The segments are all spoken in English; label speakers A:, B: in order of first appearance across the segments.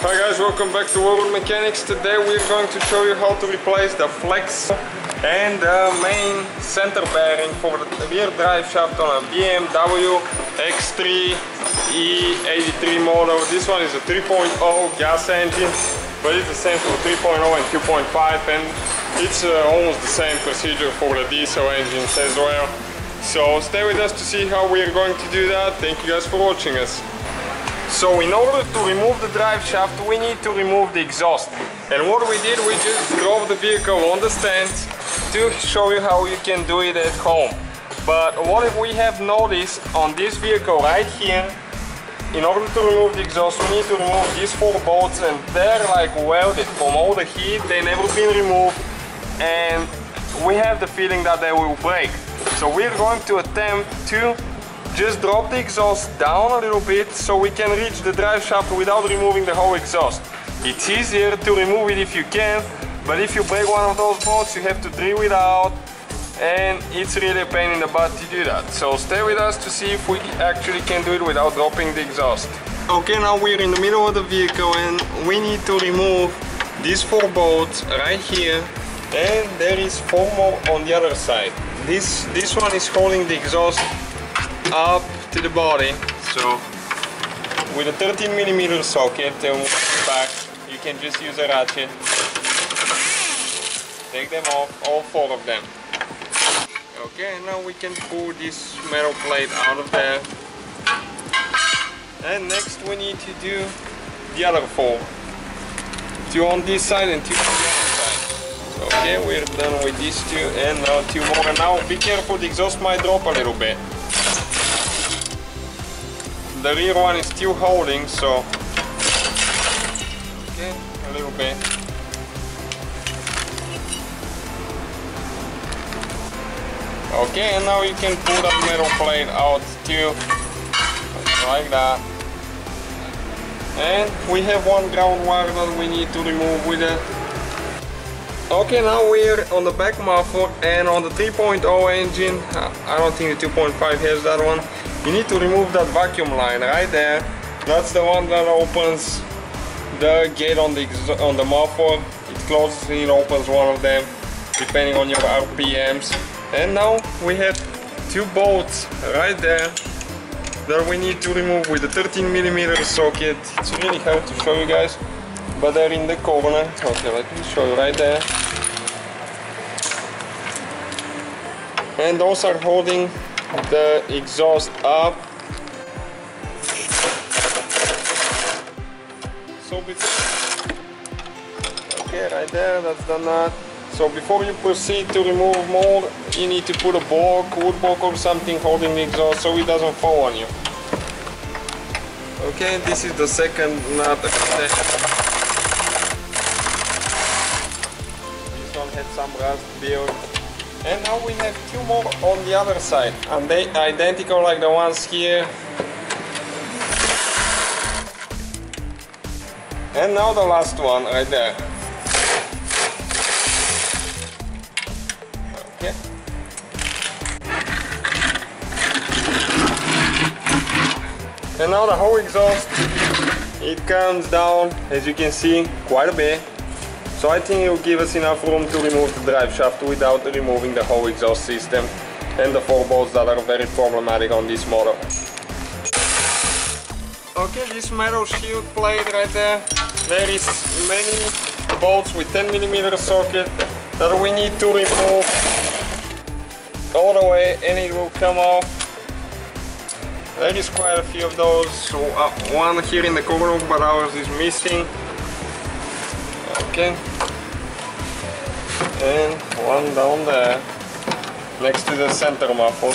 A: Hi guys, welcome back to World Mechanics. Today we're going to show you how to replace the flex and the main center bearing for the rear drive shaft on a BMW X3 E83 model. This one is a 3.0 gas engine, but it's the same for 3.0 and 2.5 and it's uh, almost the same procedure for the diesel engines as well. So stay with us to see how we are going to do that. Thank you guys for watching us. So in order to remove the drive shaft, we need to remove the exhaust. And what we did, we just drove the vehicle on the stand to show you how you can do it at home. But what we have noticed on this vehicle right here, in order to remove the exhaust, we need to remove these four bolts and they're like welded from all the heat. They never been removed and we have the feeling that they will break. So we're going to attempt to just drop the exhaust down a little bit so we can reach the drive shaft without removing the whole exhaust. It's easier to remove it if you can, but if you break one of those bolts you have to drill it out and it's really a pain in the butt to do that. So stay with us to see if we actually can do it without dropping the exhaust. Okay, now we're in the middle of the vehicle and we need to remove these four bolts right here and there is four more on the other side. This, this one is holding the exhaust up to the body. So with a 13 millimeter socket uh, and back, you can just use a ratchet. Take them off, all four of them. Okay, now we can pull this metal plate out of there. And next we need to do the other four. Two on this side and two on the other side. Okay, we're done with these two and now two more. And now be careful, the exhaust might drop a little bit the rear one is still holding so. Okay. A little bit. Okay and now you can pull that metal plate out too like that. And we have one ground wire that we need to remove with it. Okay, now we're on the back muffler and on the 3.0 engine, I don't think the 2.5 has that one, you need to remove that vacuum line right there. That's the one that opens the gate on the on the muffler. It closes and it opens one of them, depending on your RPMs. And now we have two bolts right there that we need to remove with the 13 millimeter socket. It's really hard to show you guys, but they're in the corner. Okay, let me show you right there. And those are holding the exhaust up. So okay, right there, that's the nut. So before you proceed to remove more, you need to put a block, wood block or something holding the exhaust so it doesn't fall on you. Okay, this is the second nut. This one had some rust built. And now we have two more on the other side, and they identical like the ones here. And now the last one right there. Okay. And now the whole exhaust, it comes down, as you can see, quite a bit. So I think it will give us enough room to remove the drive shaft without removing the whole exhaust system and the four bolts that are very problematic on this model. Okay, this metal shield plate right there, there is many bolts with 10 millimeter socket that we need to remove all the way and it will come off. There is quite a few of those, so, uh, one here in the corner but ours is missing. Okay, and one down there next to the center muffle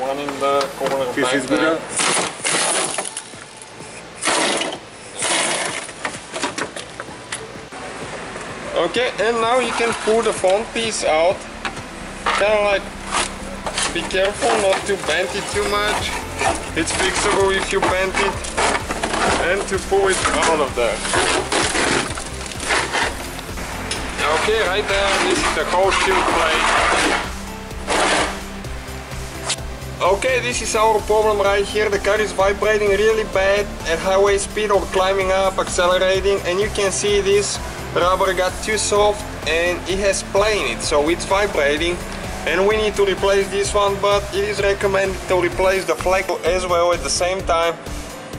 A: one in the corner this is there. okay and now you can pull the front piece out. Kind of like be careful not to bend it too much. It's fixable if you bend it and to pull it out of there Okay, right there, this is the whole shield plate. Okay, this is our problem right here. The car is vibrating really bad at highway speed or climbing up, accelerating, and you can see this rubber got too soft and it has planed it, so it's vibrating. And we need to replace this one, but it is recommended to replace the flex as well at the same time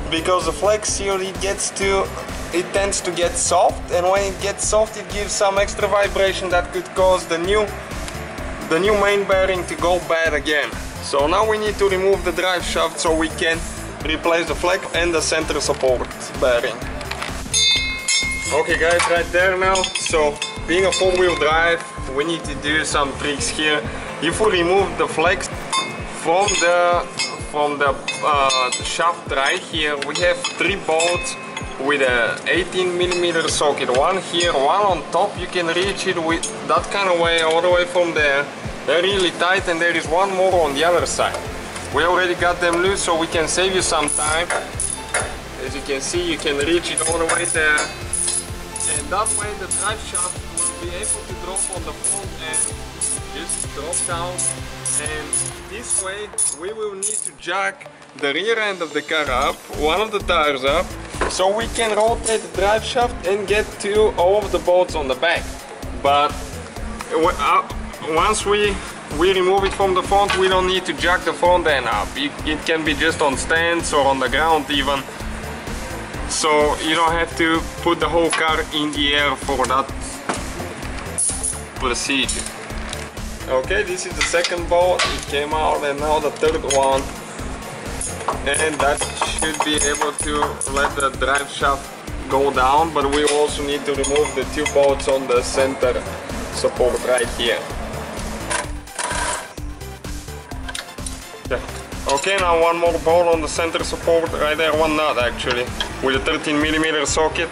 A: because the flex seal it gets to it tends to get soft and when it gets soft it gives some extra vibration that could cause the new the new main bearing to go bad again. So now we need to remove the drive shaft so we can replace the flex and the center support bearing. Okay guys right there now. So being a four-wheel drive we need to do some tricks here. If we remove the flex from the from the uh, shaft right here. We have three bolts with a 18 millimeter socket. One here one on top. You can reach it with that kind of way all the way from there. They're really tight and there is one more on the other side. We already got them loose so we can save you some time. As you can see you can reach it all the way there. And that way the drive shaft will be able to drop on the front and just drop down and this way we will need to jack the rear end of the car up, one of the tires up, so we can rotate the drive shaft and get to all of the bolts on the back. But once we we remove it from the front, we don't need to jack the front end up. It, it can be just on stands or on the ground even. So you don't have to put the whole car in the air for that procedure. Okay, this is the second bolt, it came out and now the third one. And that should be able to let the drive shaft go down but we also need to remove the two bolts on the center support right here. Okay now one more bolt on the center support. Right there one nut actually with a 13 millimeter socket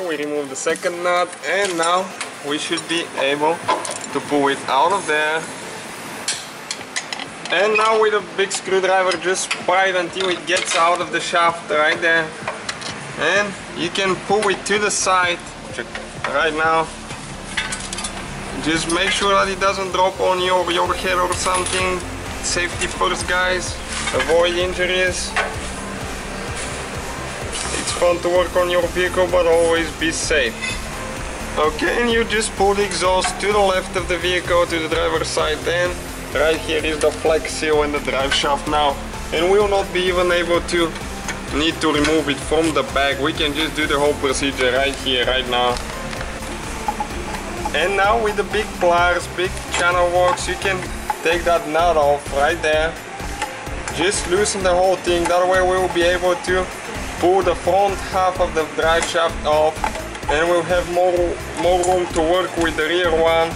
A: we remove the second nut and now we should be able to pull it out of there. And now with a big screwdriver just pry it until it gets out of the shaft right there. And you can pull it to the side. Right now. Just make sure that it doesn't drop on your, your head or something. Safety first guys. Avoid injuries fun to work on your vehicle but always be safe. Okay, and you just pull the exhaust to the left of the vehicle to the driver's side then right here is the flex seal and the drive shaft now. And we will not be even able to need to remove it from the back. We can just do the whole procedure right here right now. And now with the big pliers big channel locks you can take that nut off right there. Just loosen the whole thing that way we will be able to pull the front half of the drive shaft off and we'll have more, more room to work with the rear one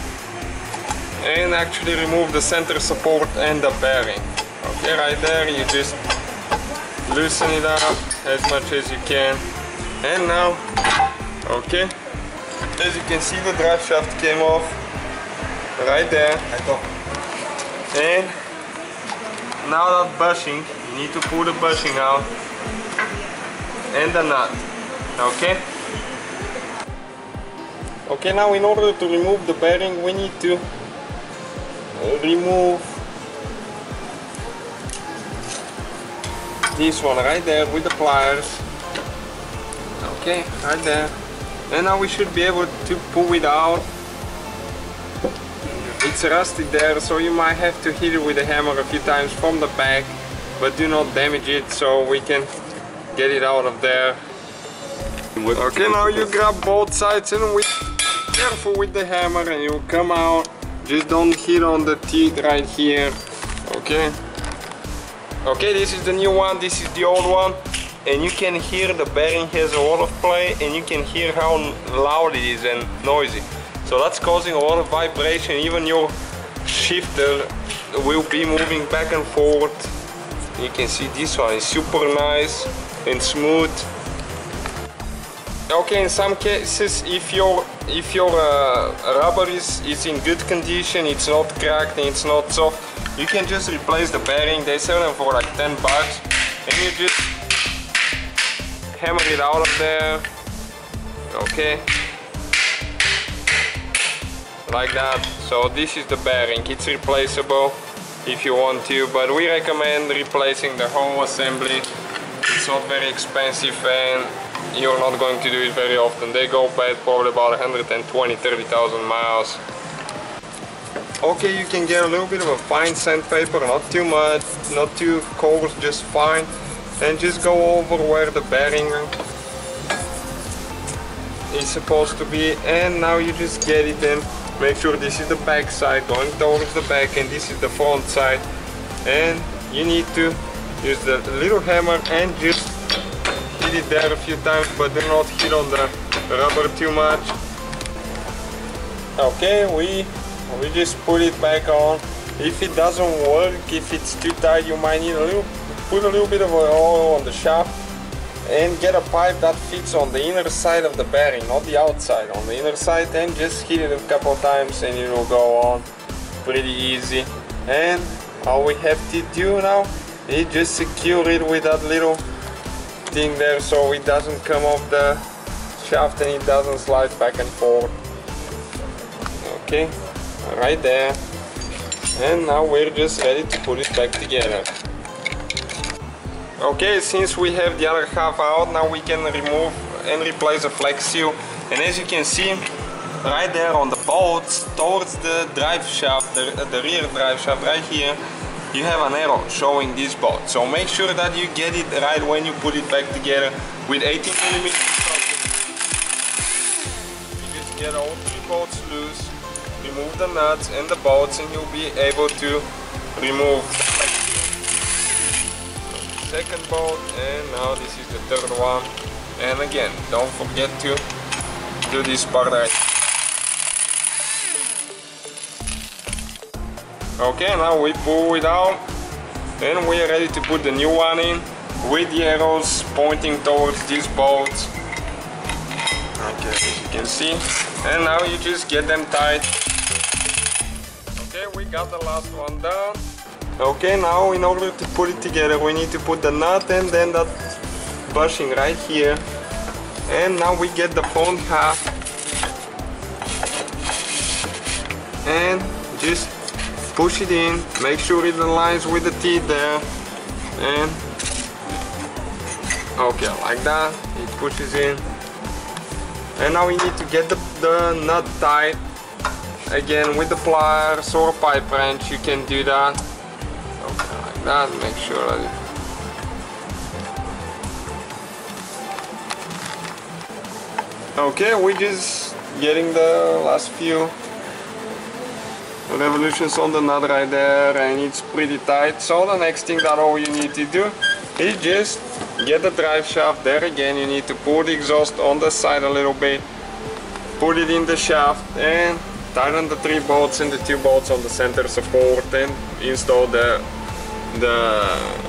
A: and actually remove the center support and the bearing. Okay, right there you just loosen it up as much as you can. And now, okay, as you can see the drive shaft came off right there. And now that bushing, you need to pull the bushing out and the nut, okay? Okay, now in order to remove the bearing we need to remove this one right there with the pliers. Okay, right there. And now we should be able to pull it out. It's rusted there, so you might have to hit it with a hammer a few times from the back, but do not damage it so we can get it out of there. Okay, now you grab both sides and we careful with the hammer and you'll come out. Just don't hit on the teeth right here. Okay? Okay this is the new one. This is the old one. And you can hear the bearing has a lot of play and you can hear how loud it is and noisy. So that's causing a lot of vibration. Even your shifter will be moving back and forth. You can see this one is super nice and smooth. Okay in some cases if your if your uh, rubber is, is in good condition it's not cracked and it's not soft you can just replace the bearing. They sell them for like 10 bucks. And you just hammer it out of there. Okay. Like that. So this is the bearing. It's replaceable if you want to but we recommend replacing the whole assembly not very expensive and you're not going to do it very often. They go bad probably about 120 30,000 miles. Okay you can get a little bit of a fine sandpaper not too much not too coarse just fine. And just go over where the bearing is supposed to be. And now you just get it in make sure this is the back side going towards the back and this is the front side. And you need to use the little hammer and just hit it there a few times but do not hit on the rubber too much. Okay we we just put it back on. If it doesn't work if it's too tight you might need a little put a little bit of oil on the shaft and get a pipe that fits on the inner side of the bearing not the outside on the inner side and just hit it a couple times and it will go on pretty easy. And all we have to do now is just secure it with that little thing there so it doesn't come off the shaft and it doesn't slide back and forth. Okay right there. And now we're just ready to put it back together. Okay, since we have the other half out, now we can remove and replace the flex seal. And as you can see, right there on the bolts, towards the drive shaft, the, the rear drive shaft, right here, you have an arrow showing this bolt. So make sure that you get it right when you put it back together with 18 millimeter. You just get all three bolts loose, remove the nuts and the bolts and you'll be able to remove second bolt and now this is the third one and again don't forget to do this part right okay now we pull it out and we are ready to put the new one in with the arrows pointing towards these bolts. Okay as you can see and now you just get them tight. Okay we got the last one done. Okay, now in order to put it together we need to put the nut and then that bushing right here. And now we get the front half. And just push it in, make sure it aligns with the teeth there. And okay like that, it pushes in. And now we need to get the, the nut tight again with the pliers or pipe wrench you can do that. Okay like that. Make sure that it... okay we're just getting the last few revolutions on the nut right there and it's pretty tight so the next thing that all you need to do is just get the drive shaft there again you need to pull the exhaust on the side a little bit put it in the shaft and tighten the three bolts and the two bolts on the center support and install the the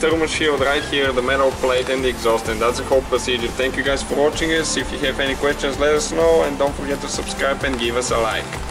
A: thermal shield right here, the metal plate and the exhaust and that's the whole procedure. Thank you guys for watching us. If you have any questions let us know and don't forget to subscribe and give us a like.